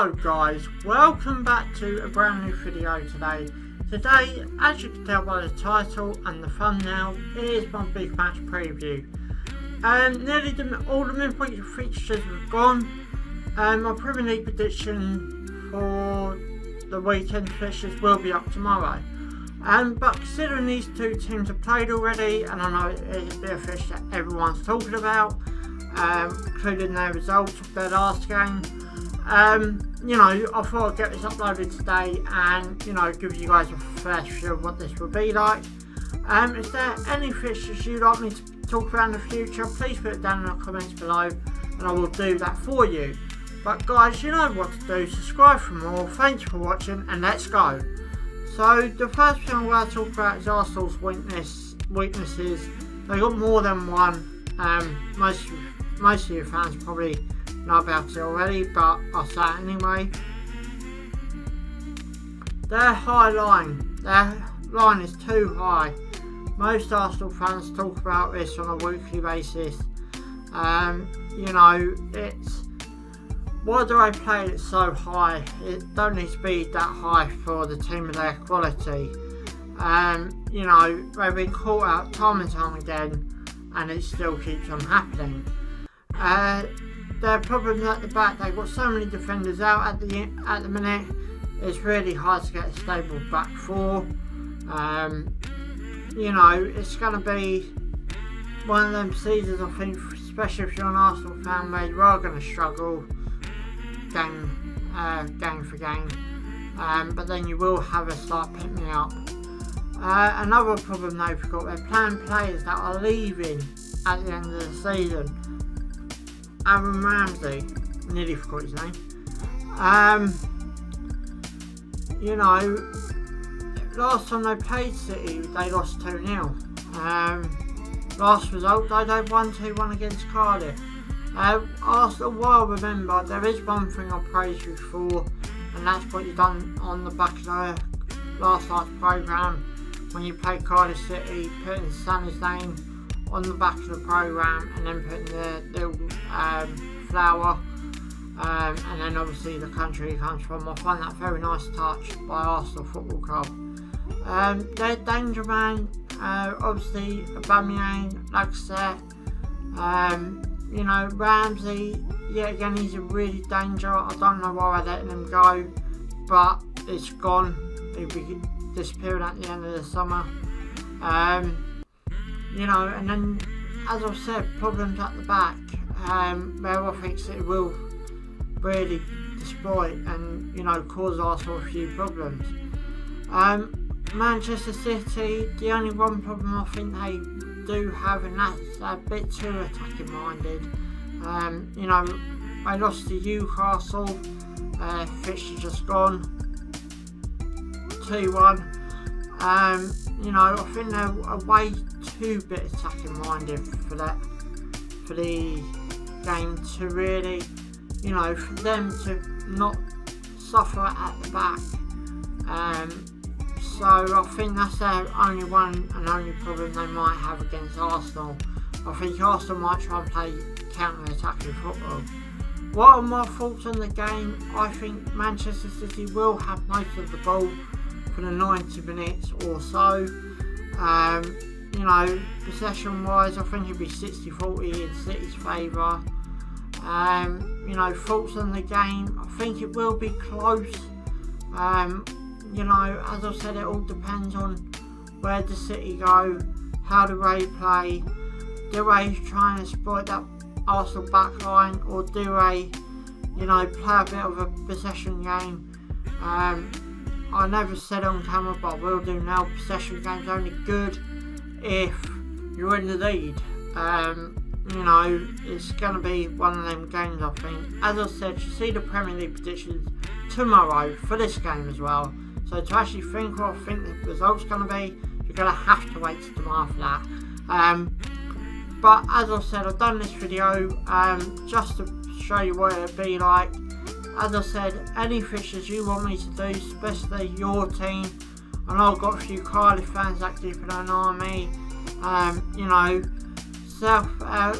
Hello guys, welcome back to a brand new video today. Today, as you can tell by the title and the thumbnail, is my big match preview. Um, nearly the, all the midweek fixtures have gone. Um, my Premier League prediction for the weekend fixtures will be up tomorrow. Um, but considering these two teams have played already, and I know it's a fish that everyone's talking about, um, including their results of their last game, um, you know, I thought I'd get this uploaded today and, you know, give you guys a fresh of what this will be like. Um, is there any fishes you'd like me to talk about in the future, please put it down in the comments below and I will do that for you. But guys, you know what to do, subscribe for more, thanks for watching and let's go. So the first thing I'm going to talk about is Arsenal's weakness, weaknesses. They got more than one. Um, most, most of your fans probably know about it already, but I'll say it anyway. Their high line, their line is too high. Most Arsenal fans talk about this on a weekly basis. Um, you know, it's why do I play it so high? It don't need to be that high for the team of their quality. Um, you know, they've been caught out time and time again, and it still keeps on happening. Uh, their problems at the back, they've got so many defenders out at the at the minute. It's really hard to get a stable back four. Um, you know, it's going to be one of them seasons, I think, especially if you're an Arsenal fan, where you are going to struggle game, uh, game for game. Um, but then you will have a start picking up. Uh, another problem they've got, they're playing players that are leaving at the end of the season. Aaron Ramsey, nearly forgot his name. Um, you know, last time they played City, they lost 2 0. Um, last result, they had 1 2 1 against Cardiff. Uh, Arsenal, well, remember, there is one thing I praise you for, and that's what you've done on the back of the last night's programme when you played Cardiff City, putting Sala's name on the back of the program and then putting the little um, flower um, and then obviously the country he comes from. I find that very nice touch by Arsenal Football Club. Um, their danger man, uh, obviously Aubameyang, Lacazette, um, you know Ramsey. Yeah, again he's a really danger. I don't know why they're letting him go, but it's gone. He'll be disappearing at the end of the summer. Um, you know, and then as I've said, problems at the back, um, where I think it will really exploit and you know cause Arsenal a few problems. Um, Manchester City, the only one problem I think they do have, and that's a bit too attacking minded. Um, you know, they lost to Newcastle, uh, Fisher just gone 2 1. Um, you know, I think they're way too bit attacking minded for that, for the game to really, you know, for them to not suffer at the back. Um, so I think that's their only one and only problem they might have against Arsenal. I think Arsenal might try and play counter-attacking football. What are my thoughts on the game? I think Manchester City will have most of the ball for the 90 minutes or so. Um, you know, possession wise, I think it'd be 60 40 in City's favour. Um, you know, thoughts on the game, I think it will be close. Um, you know, as I said, it all depends on where the City go, how do they play, do they try and exploit that Arsenal backline, or do they, you know, play a bit of a possession game? Um, I never said on camera, but I will do now. Possession game's only good if you're in the lead. Um, you know, it's going to be one of them games, I think. As I said, you see the Premier League predictions tomorrow for this game as well. So to actually think what I think the result's going to be, you're going to have to wait till tomorrow for that. Um, but as I said, I've done this video um, just to show you what it'd be like. As I said, any fishes you want me to do, especially your team, know I've got a few Cardiff fans actually for an army. Um, you know, South, uh,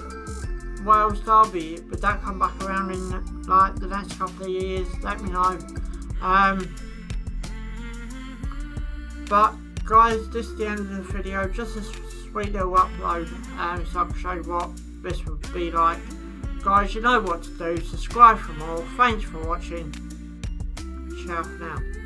Wales derby, would that come back around in like the next couple of years? Let me know. Um, but guys, this is the end of the video. Just a sweet little upload, um, so I can show you what this would be like. Guys, you know what to do. Subscribe for more. Thanks for watching. Ciao now.